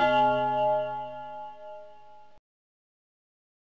Bye.